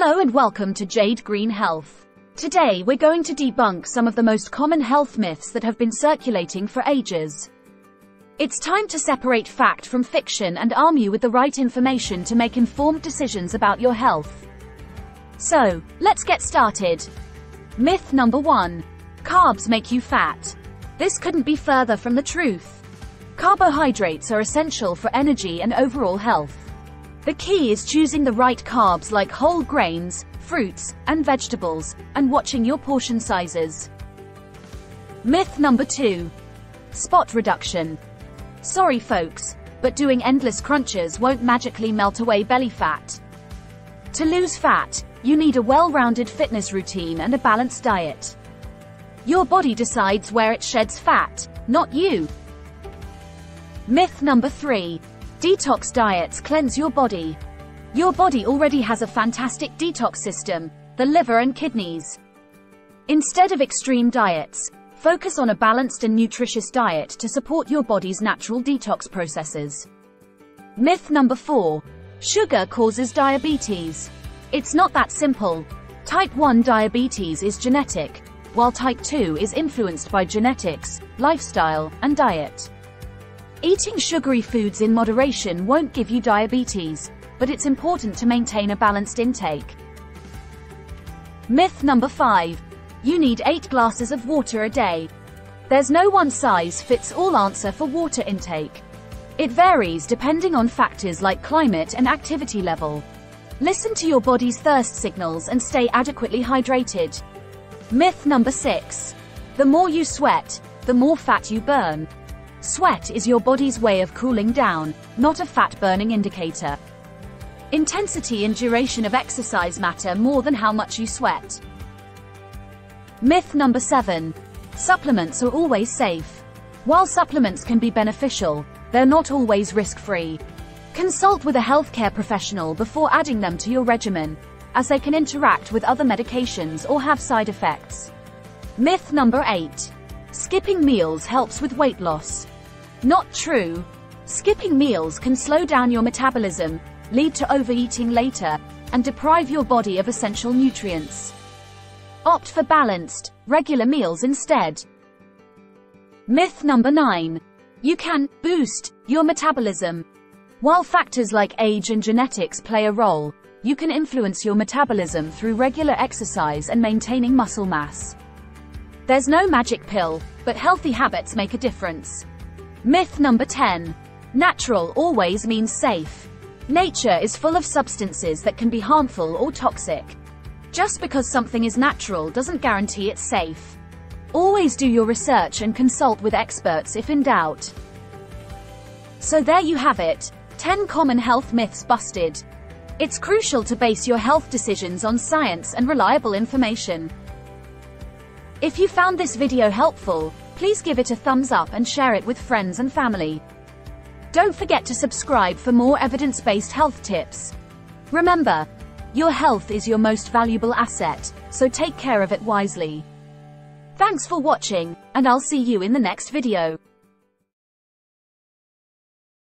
Hello and welcome to Jade Green Health. Today we're going to debunk some of the most common health myths that have been circulating for ages. It's time to separate fact from fiction and arm you with the right information to make informed decisions about your health. So, let's get started. Myth number one. Carbs make you fat. This couldn't be further from the truth. Carbohydrates are essential for energy and overall health. The key is choosing the right carbs like whole grains, fruits, and vegetables, and watching your portion sizes. Myth number two. Spot reduction. Sorry folks, but doing endless crunches won't magically melt away belly fat. To lose fat, you need a well-rounded fitness routine and a balanced diet. Your body decides where it sheds fat, not you. Myth number 3. Detox diets cleanse your body. Your body already has a fantastic detox system, the liver and kidneys. Instead of extreme diets, focus on a balanced and nutritious diet to support your body's natural detox processes. Myth number 4. Sugar causes diabetes. It's not that simple. Type 1 diabetes is genetic, while type 2 is influenced by genetics, lifestyle, and diet. Eating sugary foods in moderation won't give you diabetes, but it's important to maintain a balanced intake. Myth number 5. You need 8 glasses of water a day. There's no one size fits all answer for water intake. It varies depending on factors like climate and activity level. Listen to your body's thirst signals and stay adequately hydrated. Myth number 6. The more you sweat, the more fat you burn. Sweat is your body's way of cooling down, not a fat burning indicator. Intensity and duration of exercise matter more than how much you sweat. Myth number 7. Supplements are always safe. While supplements can be beneficial, they're not always risk-free. Consult with a healthcare professional before adding them to your regimen, as they can interact with other medications or have side effects. Myth number 8. Skipping meals helps with weight loss. Not true. Skipping meals can slow down your metabolism, lead to overeating later, and deprive your body of essential nutrients. Opt for balanced, regular meals instead. Myth number 9. You can boost your metabolism. While factors like age and genetics play a role, you can influence your metabolism through regular exercise and maintaining muscle mass. There's no magic pill, but healthy habits make a difference. Myth number 10. Natural always means safe. Nature is full of substances that can be harmful or toxic. Just because something is natural doesn't guarantee it's safe. Always do your research and consult with experts if in doubt. So there you have it, 10 common health myths busted. It's crucial to base your health decisions on science and reliable information. If you found this video helpful, please give it a thumbs up and share it with friends and family. Don't forget to subscribe for more evidence-based health tips. Remember, your health is your most valuable asset, so take care of it wisely. Thanks for watching, and I'll see you in the next video.